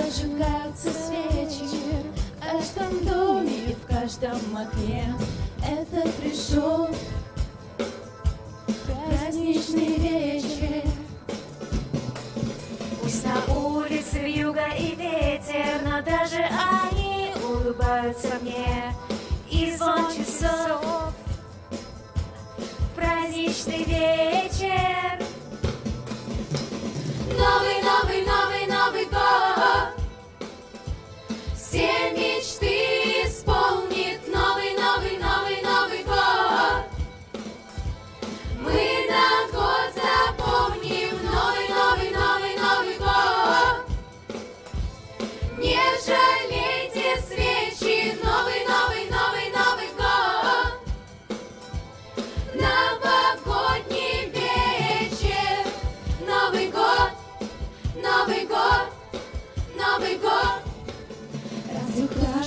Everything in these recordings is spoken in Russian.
Зажигаются свечи В каждом доме и в каждом окне Это пришел праздничный вечер Пусть на улице вьюга и ветер, но даже они улыбаются мне. И звон часов, праздничный вечер.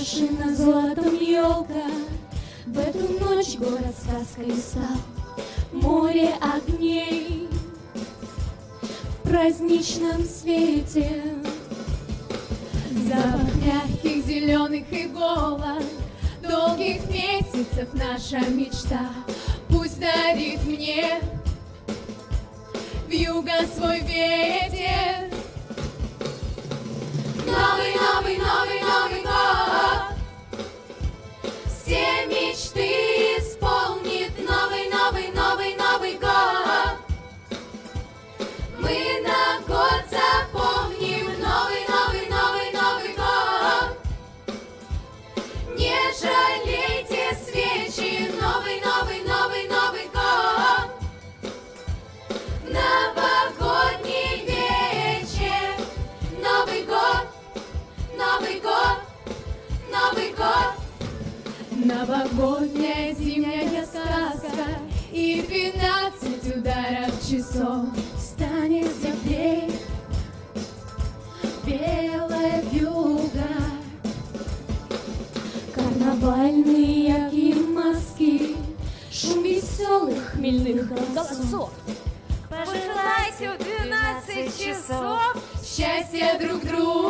Разукрашена золотом елка В эту ночь город сказкой стал Море огней В праздничном свете. Запах мягких зеленых иголок. Долгих месяцев наша мечта. Пусть дарит мне Вьюга свой ветер. Новый, новый, новый, Новогодняя зимняя сказка. И двенадцать ударов часов Станет теплей Белая вьюга Карнавальные яркие маски Шум веселых хмельных голосов. Пожелайте в 12 часов. Счастья друг другу.